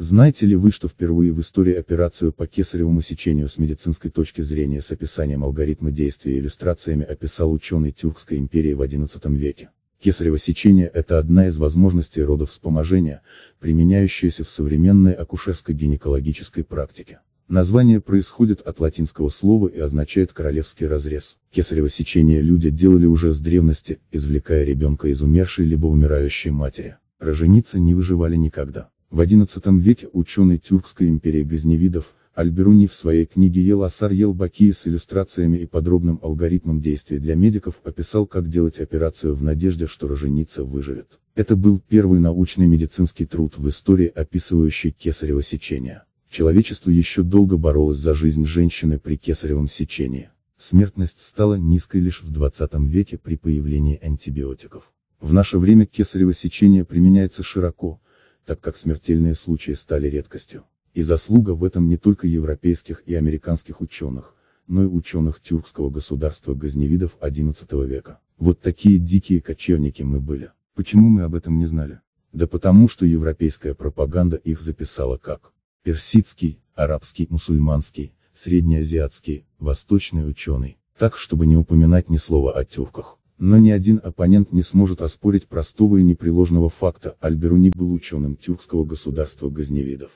Знаете ли вы, что впервые в истории операцию по кесаревому сечению с медицинской точки зрения с описанием алгоритма действия и иллюстрациями описал ученый Тюркской империи в XI веке? Кесарево сечение – это одна из возможностей родовспоможения, применяющаяся в современной акушерско-гинекологической практике. Название происходит от латинского слова и означает королевский разрез. Кесарево сечение люди делали уже с древности, извлекая ребенка из умершей либо умирающей матери. Роженицы не выживали никогда. В XI веке ученый Тюркской империи Газневидов, Альберуни в своей книге Ел Асар Ел Бакии с иллюстрациями и подробным алгоритмом действий для медиков описал, как делать операцию в надежде, что роженица выживет. Это был первый научный медицинский труд в истории, описывающий кесарево сечение. Человечество еще долго боролось за жизнь женщины при кесаревом сечении. Смертность стала низкой лишь в 20 веке при появлении антибиотиков. В наше время кесарево сечение применяется широко, так как смертельные случаи стали редкостью. И заслуга в этом не только европейских и американских ученых, но и ученых тюркского государства газневидов XI века. Вот такие дикие кочевники мы были. Почему мы об этом не знали? Да потому что европейская пропаганда их записала как персидский, арабский, мусульманский, среднеазиатский, восточный ученый, так чтобы не упоминать ни слова о тюрках. Но ни один оппонент не сможет оспорить простого и непреложного факта, Альберуни был ученым тюркского государства газневидов.